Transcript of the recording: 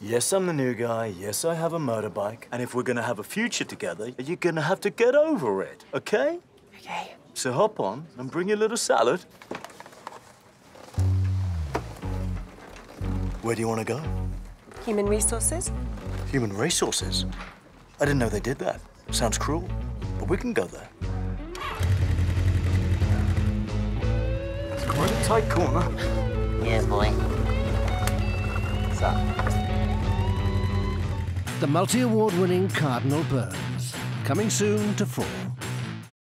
Yes, I'm the new guy. Yes, I have a motorbike. And if we're gonna have a future together, you're gonna have to get over it, okay? Okay. So hop on and bring your little salad. Where do you want to go? Human resources? Human resources? I didn't know they did that. Sounds cruel, but we can go there. It's quite a tight corner. Yeah, boy. What's up? The multi award winning Cardinal Burns. Coming soon to 4.